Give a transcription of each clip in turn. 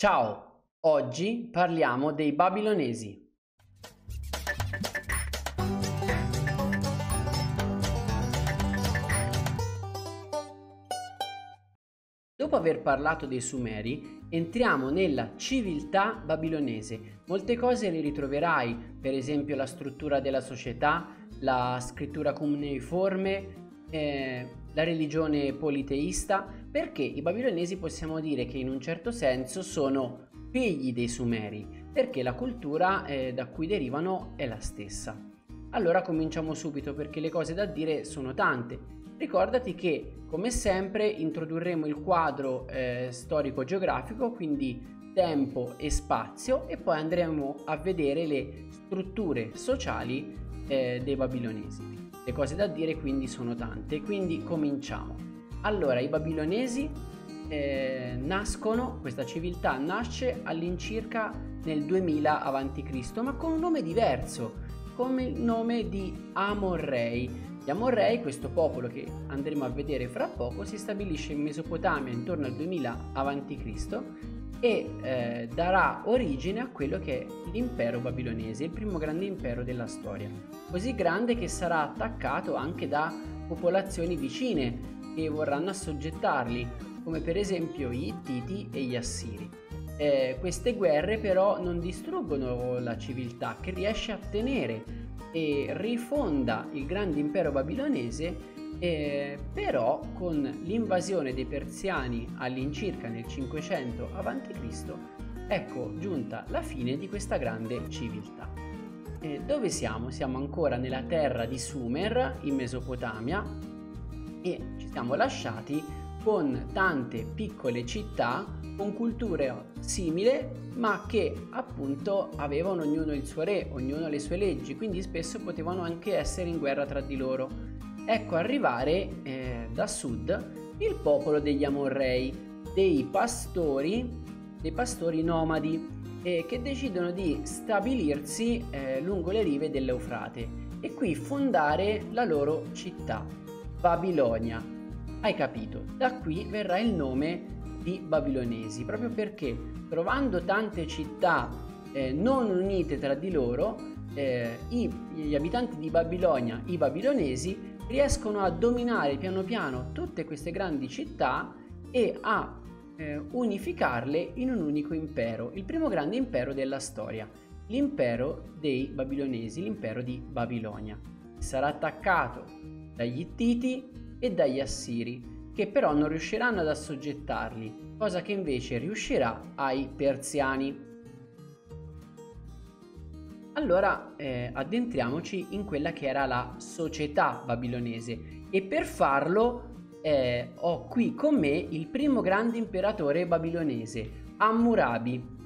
Ciao, oggi parliamo dei babilonesi. Dopo aver parlato dei Sumeri, entriamo nella civiltà babilonese. Molte cose le ritroverai, per esempio la struttura della società, la scrittura cuneiforme, eh, la religione politeista, perché i babilonesi possiamo dire che in un certo senso sono figli dei Sumeri, perché la cultura eh, da cui derivano è la stessa. Allora cominciamo subito perché le cose da dire sono tante. Ricordati che come sempre introdurremo il quadro eh, storico-geografico, quindi tempo e spazio e poi andremo a vedere le strutture sociali eh, dei babilonesi. Le cose da dire quindi sono tante, quindi cominciamo. Allora, i babilonesi eh, nascono, questa civiltà nasce all'incirca nel 2000 a.C., ma con un nome diverso, come il nome di Amorrei. Gli Amorrei, questo popolo che andremo a vedere fra poco, si stabilisce in Mesopotamia intorno al 2000 a.C e eh, darà origine a quello che è l'impero babilonese, il primo grande impero della storia, così grande che sarà attaccato anche da popolazioni vicine che vorranno assoggettarli, come per esempio gli Ittiti e gli Assiri. Eh, queste guerre però non distruggono la civiltà che riesce a tenere e rifonda il grande impero babilonese eh, però con l'invasione dei persiani all'incirca nel 500 a.C. ecco giunta la fine di questa grande civiltà. Eh, dove siamo? Siamo ancora nella terra di Sumer in Mesopotamia e ci siamo lasciati con tante piccole città con culture simili ma che appunto avevano ognuno il suo re, ognuno le sue leggi, quindi spesso potevano anche essere in guerra tra di loro. Ecco arrivare eh, da sud il popolo degli Amorrei, dei pastori, dei pastori nomadi eh, che decidono di stabilirsi eh, lungo le rive dell'Eufrate e qui fondare la loro città, Babilonia. Hai capito? Da qui verrà il nome di babilonesi, proprio perché trovando tante città eh, non unite tra di loro, eh, i, gli abitanti di Babilonia, i babilonesi, riescono a dominare piano piano tutte queste grandi città e a eh, unificarle in un unico impero, il primo grande impero della storia, l'impero dei babilonesi, l'impero di Babilonia. Sarà attaccato dagli Ittiti e dagli Assiri, che però non riusciranno ad assoggettarli, cosa che invece riuscirà ai persiani. Allora eh, addentriamoci in quella che era la società babilonese e per farlo eh, ho qui con me il primo grande imperatore babilonese, Hammurabi.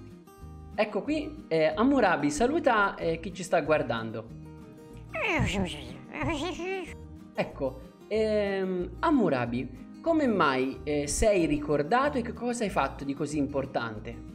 Ecco qui, eh, Hammurabi saluta eh, chi ci sta guardando. Ecco, ehm, Hammurabi, come mai eh, sei ricordato e che cosa hai fatto di così importante?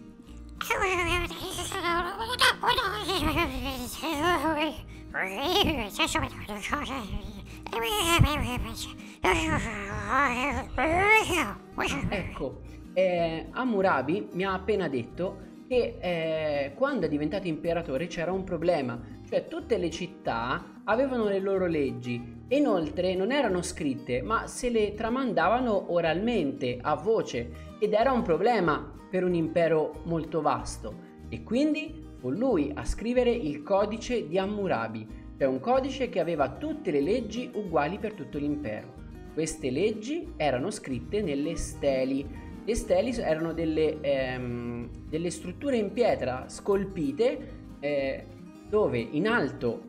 Ecco, eh, Hammurabi mi ha appena detto che eh, quando è diventato imperatore c'era un problema, cioè tutte le città avevano le loro leggi inoltre non erano scritte, ma se le tramandavano oralmente, a voce, ed era un problema per un impero molto vasto. E quindi fu lui a scrivere il codice di Hammurabi, cioè un codice che aveva tutte le leggi uguali per tutto l'impero. Queste leggi erano scritte nelle steli. Le steli erano delle, ehm, delle strutture in pietra scolpite eh, dove in alto,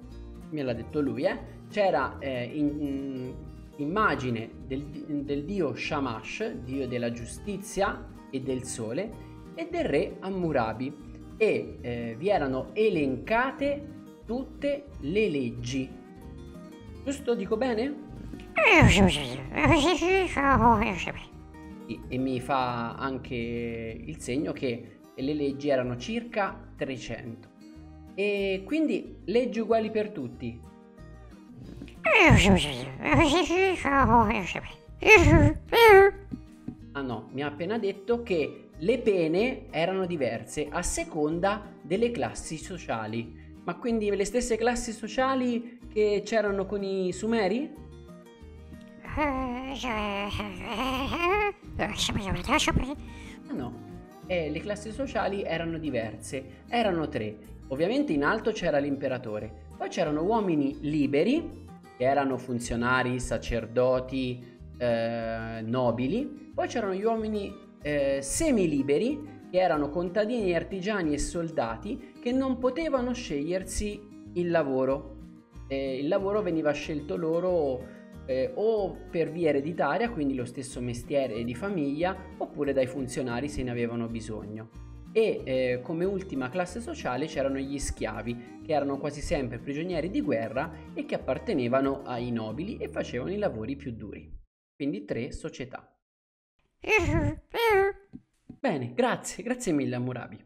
me l'ha detto lui, eh, c'era eh, in, in, immagine del, del dio Shamash, dio della giustizia e del sole, e del re Hammurabi e eh, vi erano elencate tutte le leggi. Giusto? Dico bene? E mi fa anche il segno che le leggi erano circa 300. E quindi leggi uguali per tutti. Ah no, mi ha appena detto che le pene erano diverse a seconda delle classi sociali. Ma quindi le stesse classi sociali che c'erano con i Sumeri? Ah no, eh, le classi sociali erano diverse, erano tre. Ovviamente in alto c'era l'imperatore, poi c'erano uomini liberi, che erano funzionari, sacerdoti, eh, nobili, poi c'erano gli uomini eh, semiliberi, che erano contadini, artigiani e soldati, che non potevano scegliersi il lavoro. Eh, il lavoro veniva scelto loro eh, o per via ereditaria, quindi lo stesso mestiere di famiglia, oppure dai funzionari se ne avevano bisogno. E eh, come ultima classe sociale c'erano gli schiavi, che erano quasi sempre prigionieri di guerra e che appartenevano ai nobili e facevano i lavori più duri. Quindi tre società. Bene, grazie, grazie mille Amurabi.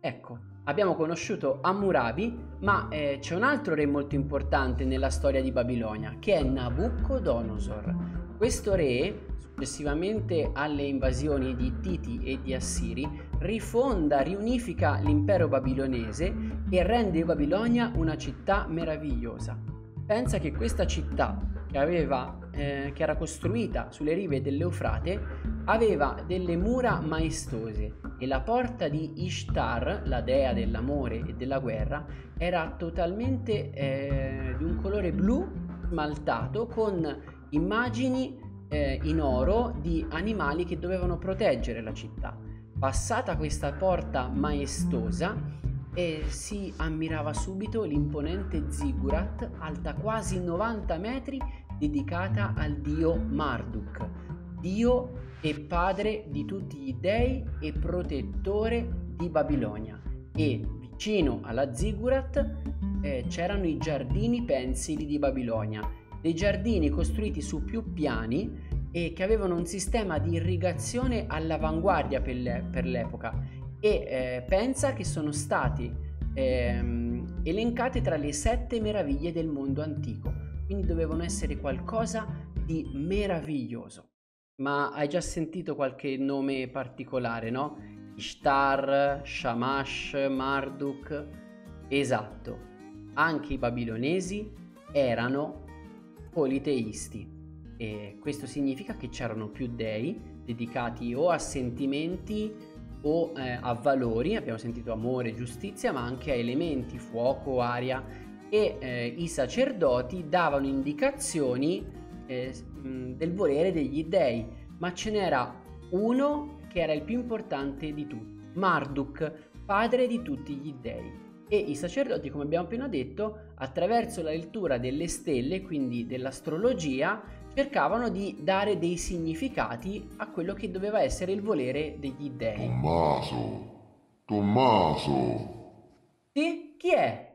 Ecco, abbiamo conosciuto Hammurabi, ma eh, c'è un altro re molto importante nella storia di Babilonia, che è Nabucodonosor. Questo re, successivamente alle invasioni di Titi e di Assiri, rifonda, riunifica l'impero babilonese e rende Babilonia una città meravigliosa. Pensa che questa città, che, aveva, eh, che era costruita sulle rive dell'Eufrate, aveva delle mura maestose e la porta di Ishtar, la dea dell'amore e della guerra, era totalmente eh, di un colore blu smaltato con immagini eh, in oro di animali che dovevano proteggere la città. Passata questa porta maestosa, eh, si ammirava subito l'imponente ziggurat alta quasi 90 metri dedicata al dio Marduk, dio e padre di tutti gli dei e protettore di Babilonia. E vicino alla Ziggurat eh, c'erano i giardini pensili di Babilonia, dei giardini costruiti su più piani e che avevano un sistema di irrigazione all'avanguardia per, le, per l'epoca e eh, pensa che sono stati ehm, elencati tra le sette meraviglie del mondo antico, quindi dovevano essere qualcosa di meraviglioso. Ma hai già sentito qualche nome particolare, no? Ishtar, Shamash, Marduk. Esatto, anche i babilonesi erano politeisti e questo significa che c'erano più dei dedicati o a sentimenti o eh, a valori, abbiamo sentito amore, giustizia, ma anche a elementi, fuoco, aria e eh, i sacerdoti davano indicazioni eh, del volere degli dei, ma ce n'era uno che era il più importante di tutti, Marduk, padre di tutti gli dei. E i sacerdoti, come abbiamo appena detto, attraverso la lettura delle stelle, quindi dell'astrologia, cercavano di dare dei significati a quello che doveva essere il volere degli dei. Tommaso, Tommaso. Sì? Chi è?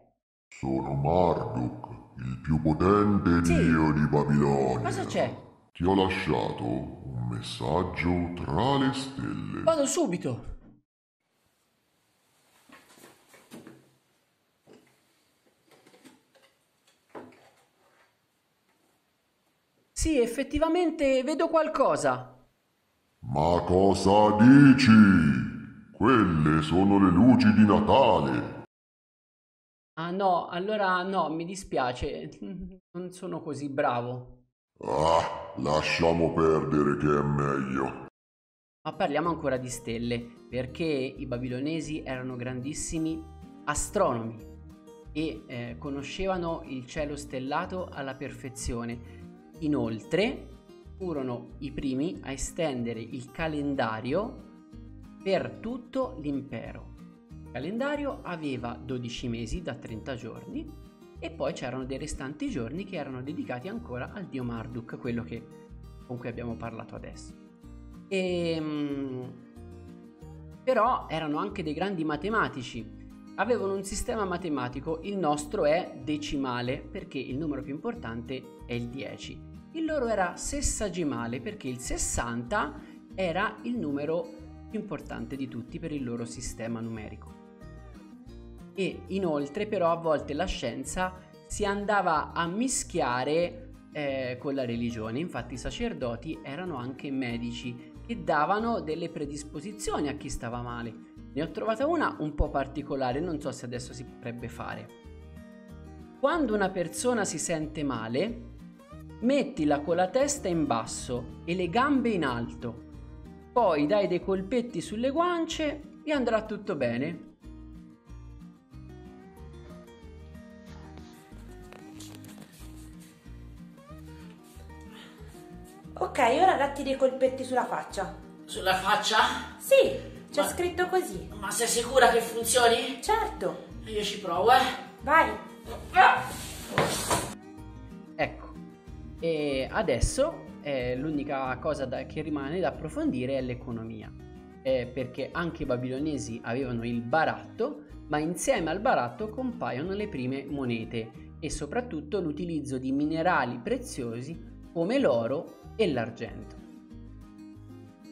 Sono Marduk, il più potente sì. dio di Babilonia. Cosa c'è? Ti ho lasciato un messaggio tra le stelle. Vado subito. Sì, effettivamente vedo qualcosa. Ma cosa dici? Quelle sono le luci di Natale. Ah no, allora no, mi dispiace, non sono così bravo. Ah, lasciamo perdere che è meglio. Ma parliamo ancora di stelle, perché i babilonesi erano grandissimi astronomi e eh, conoscevano il cielo stellato alla perfezione. Inoltre furono i primi a estendere il calendario per tutto l'impero. Il calendario aveva 12 mesi da 30 giorni e poi c'erano dei restanti giorni che erano dedicati ancora al dio Marduk, quello che, con cui abbiamo parlato adesso. E, ehm, però erano anche dei grandi matematici, avevano un sistema matematico, il nostro è decimale perché il numero più importante è il 10. Il loro era sesagimale perché il 60 era il numero più importante di tutti per il loro sistema numerico e inoltre però a volte la scienza si andava a mischiare eh, con la religione, infatti i sacerdoti erano anche medici che davano delle predisposizioni a chi stava male. Ne ho trovata una un po' particolare, non so se adesso si potrebbe fare. Quando una persona si sente male, mettila con la testa in basso e le gambe in alto. Poi dai dei colpetti sulle guance e andrà tutto bene. Ok, ora datti dei colpetti sulla faccia. Sulla faccia? Sì, c'è Ma- scritto così. Ma sei sicura che funzioni? Certo, Io ci provo, eh. vai. Ecco, e adesso eh, l'unica cosa da- che rimane da approfondire è l'economia, Eh, perché anche i babilonesi avevano il baratto, ma insieme al baratto compaiono le prime monete e soprattutto l'utilizzo di minerali preziosi come l'oro e l'argento.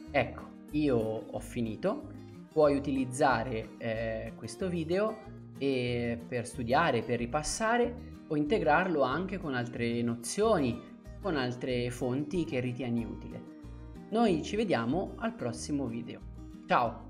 Ecco, io ho finito, puoi utilizzare eh, questo video per studiare, per ripassare o integrarlo anche con altre nozioni, con altre fonti che ritieni utile. Noi ci vediamo al prossimo video. Ciao!